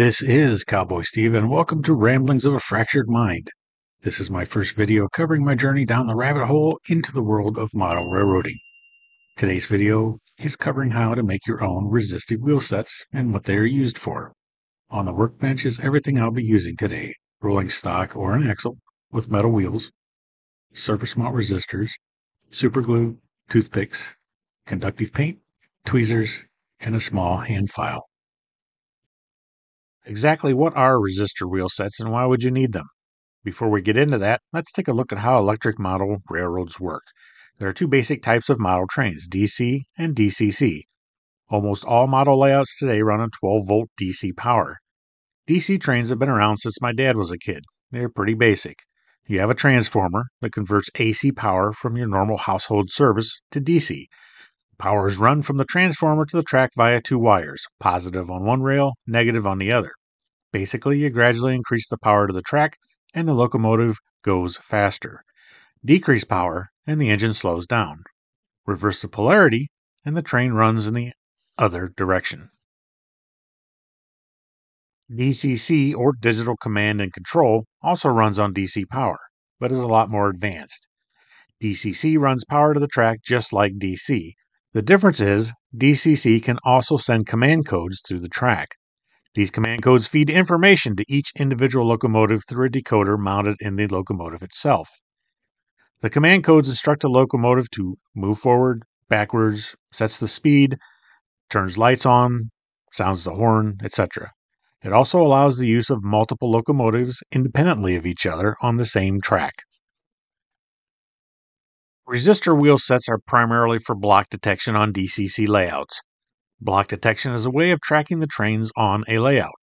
This is Cowboy Steve, and welcome to Ramblings of a Fractured Mind. This is my first video covering my journey down the rabbit hole into the world of model railroading. Today's video is covering how to make your own resistive wheel sets and what they are used for. On the workbench is everything I'll be using today rolling stock or an axle with metal wheels, surface mount resistors, super glue, toothpicks, conductive paint, tweezers, and a small hand file. Exactly what are resistor wheel sets and why would you need them? Before we get into that, let's take a look at how electric model railroads work. There are two basic types of model trains, DC and DCC. Almost all model layouts today run on 12 volt DC power. DC trains have been around since my dad was a kid. They're pretty basic. You have a transformer that converts AC power from your normal household service to DC. Power is run from the transformer to the track via two wires, positive on one rail, negative on the other. Basically, you gradually increase the power to the track and the locomotive goes faster. Decrease power and the engine slows down. Reverse the polarity and the train runs in the other direction. DCC or digital command and control also runs on DC power, but is a lot more advanced. DCC runs power to the track just like DC, the difference is DCC can also send command codes through the track. These command codes feed information to each individual locomotive through a decoder mounted in the locomotive itself. The command codes instruct a locomotive to move forward, backwards, sets the speed, turns lights on, sounds the horn, etc. It also allows the use of multiple locomotives independently of each other on the same track. Resistor wheel sets are primarily for block detection on DCC layouts. Block detection is a way of tracking the trains on a layout.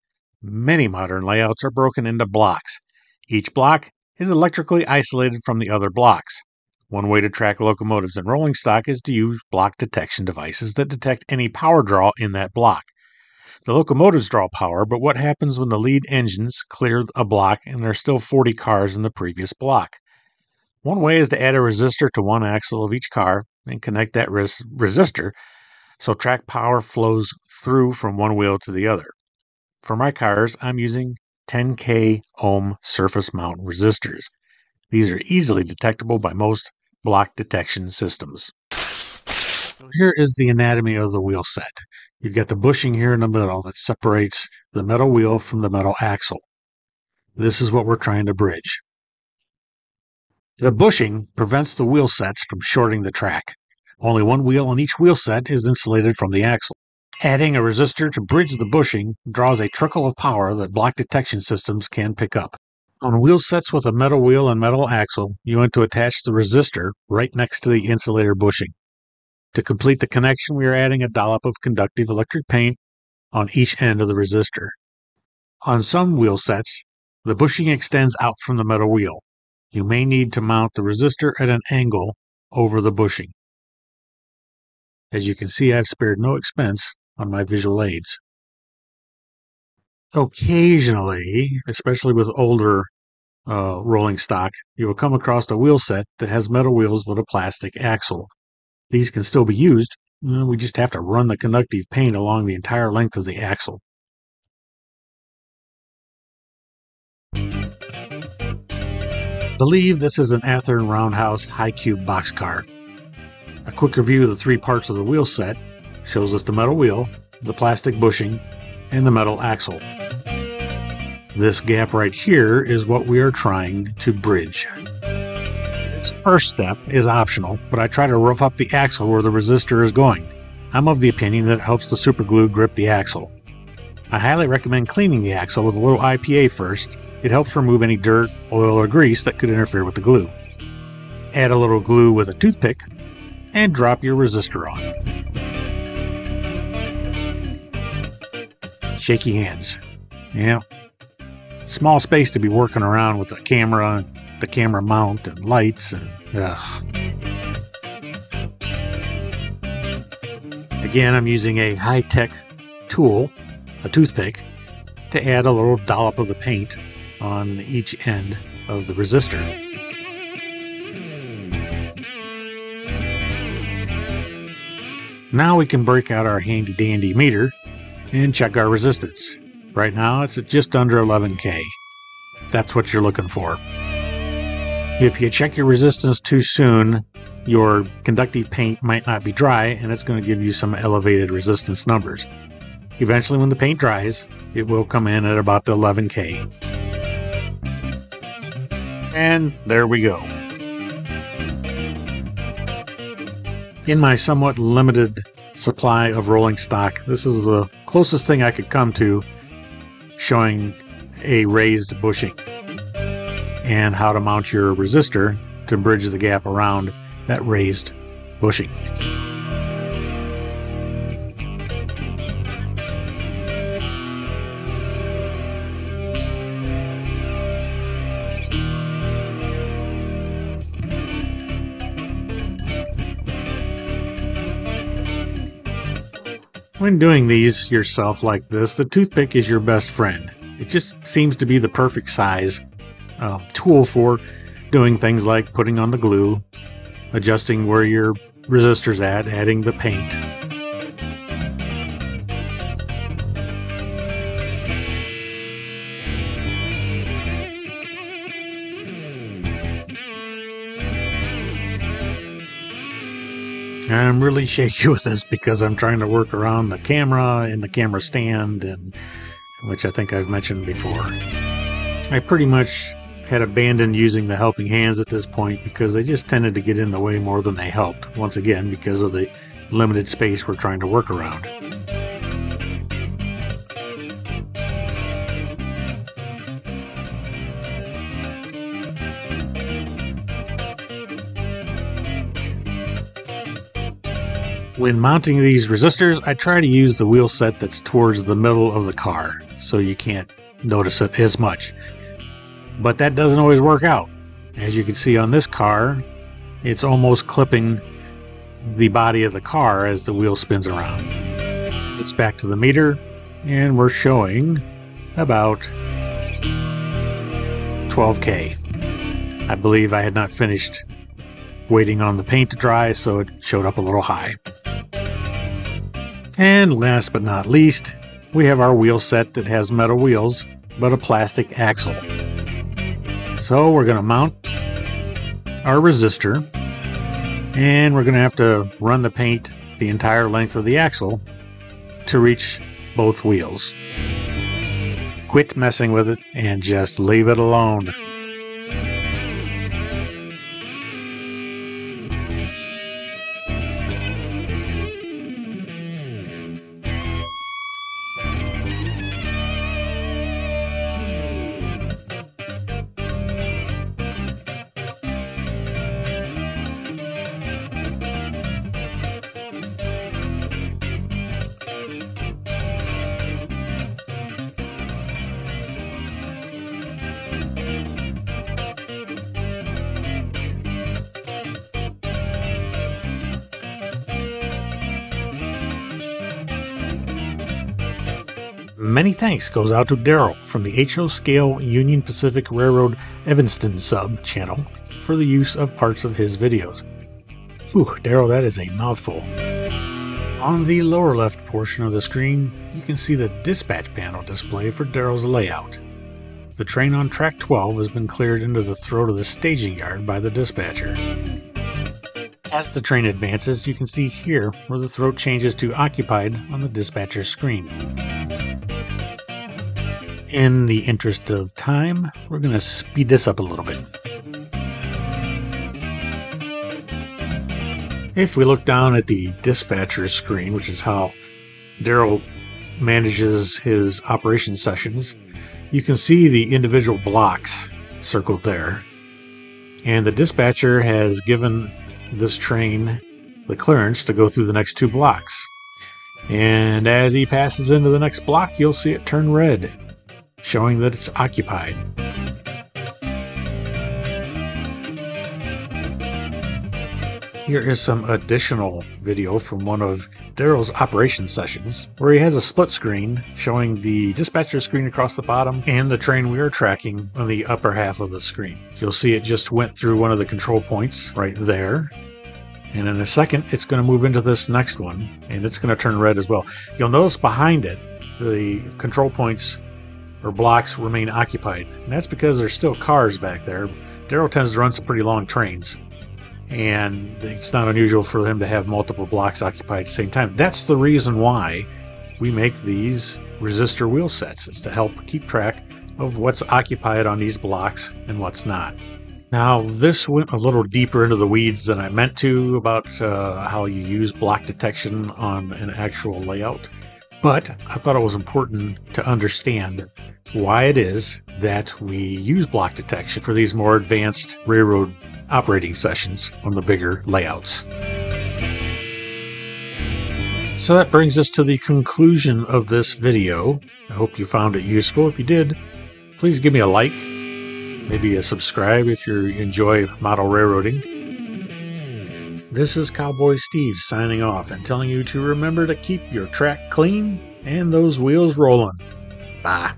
Many modern layouts are broken into blocks. Each block is electrically isolated from the other blocks. One way to track locomotives and rolling stock is to use block detection devices that detect any power draw in that block. The locomotives draw power, but what happens when the lead engines clear a block and there are still 40 cars in the previous block? One way is to add a resistor to one axle of each car and connect that res- resistor so track power flows through from one wheel to the other. For my cars, I'm using 10k ohm surface mount resistors. These are easily detectable by most block detection systems. So here is the anatomy of the wheel set. You've got the bushing here in the middle that separates the metal wheel from the metal axle. This is what we're trying to bridge. The bushing prevents the wheel sets from shorting the track. Only one wheel on each wheel set is insulated from the axle. Adding a resistor to bridge the bushing draws a trickle of power that block detection systems can pick up. On wheel sets with a metal wheel and metal axle, you want to attach the resistor right next to the insulator bushing. To complete the connection, we are adding a dollop of conductive electric paint on each end of the resistor. On some wheel sets, the bushing extends out from the metal wheel you may need to mount the resistor at an angle over the bushing. As you can see, I've spared no expense on my visual aids. Occasionally, especially with older uh, rolling stock, you will come across a wheel set that has metal wheels with a plastic axle. These can still be used. We just have to run the conductive paint along the entire length of the axle. Believe this is an Athearn Roundhouse high cube boxcar. A quick review of the three parts of the wheel set shows us the metal wheel, the plastic bushing, and the metal axle. This gap right here is what we are trying to bridge. This first step is optional, but I try to rough up the axle where the resistor is going. I'm of the opinion that it helps the superglue grip the axle. I highly recommend cleaning the axle with a little IPA first it helps remove any dirt, oil, or grease that could interfere with the glue. Add a little glue with a toothpick and drop your resistor on. Shaky hands. Yeah. Small space to be working around with the camera, the camera mount, and lights, and ugh. Again, I'm using a high tech tool, a toothpick, to add a little dollop of the paint on each end of the resistor. Now we can break out our handy dandy meter and check our resistance. Right now, it's at just under 11K. That's what you're looking for. If you check your resistance too soon, your conductive paint might not be dry and it's going to give you some elevated resistance numbers. Eventually, when the paint dries, it will come in at about the 11K. And there we go. In my somewhat limited supply of rolling stock, this is the closest thing I could come to showing a raised bushing and how to mount your resistor to bridge the gap around that raised bushing. When doing these yourself like this, the toothpick is your best friend. It just seems to be the perfect size uh, tool for doing things like putting on the glue, adjusting where your resistor's at, adding the paint. I'm really shaky with this because I'm trying to work around the camera and the camera stand, and which I think I've mentioned before. I pretty much had abandoned using the helping hands at this point because they just tended to get in the way more than they helped, once again because of the limited space we're trying to work around. When mounting these resistors, I try to use the wheel set that's towards the middle of the car, so you can't notice it as much. But that doesn't always work out. As you can see on this car, it's almost clipping the body of the car as the wheel spins around. It's back to the meter, and we're showing about 12K. I believe I had not finished waiting on the paint to dry, so it showed up a little high. And last but not least, we have our wheel set that has metal wheels, but a plastic axle. So we're going to mount our resistor and we're going to have to run the paint the entire length of the axle to reach both wheels. Quit messing with it and just leave it alone. Many thanks goes out to Daryl from the HO Scale Union Pacific Railroad Evanston sub channel for the use of parts of his videos. Whew, Daryl, that is a mouthful. On the lower left portion of the screen, you can see the dispatch panel display for Daryl's layout. The train on track 12 has been cleared into the throat of the staging yard by the dispatcher. As the train advances, you can see here where the throat changes to occupied on the dispatcher screen. In the interest of time, we're going to speed this up a little bit. If we look down at the dispatcher screen, which is how Daryl manages his operation sessions, you can see the individual blocks circled there. And the dispatcher has given this train the clearance to go through the next two blocks. And as he passes into the next block, you'll see it turn red showing that it's occupied. Here is some additional video from one of Daryl's operation sessions, where he has a split screen showing the dispatcher screen across the bottom and the train we are tracking on the upper half of the screen. You'll see it just went through one of the control points right there. And in a second, it's going to move into this next one, and it's going to turn red as well. You'll notice behind it, the control points or blocks remain occupied. And that's because there's still cars back there. Daryl tends to run some pretty long trains, and it's not unusual for him to have multiple blocks occupied at the same time. That's the reason why we make these resistor wheel sets, is to help keep track of what's occupied on these blocks and what's not. Now, this went a little deeper into the weeds than I meant to about uh, how you use block detection on an actual layout, but I thought it was important to understand why it is that we use block detection for these more advanced railroad operating sessions on the bigger layouts. So that brings us to the conclusion of this video. I hope you found it useful. If you did, please give me a like, maybe a subscribe if you enjoy model railroading. This is Cowboy Steve signing off and telling you to remember to keep your track clean and those wheels rolling. Bye.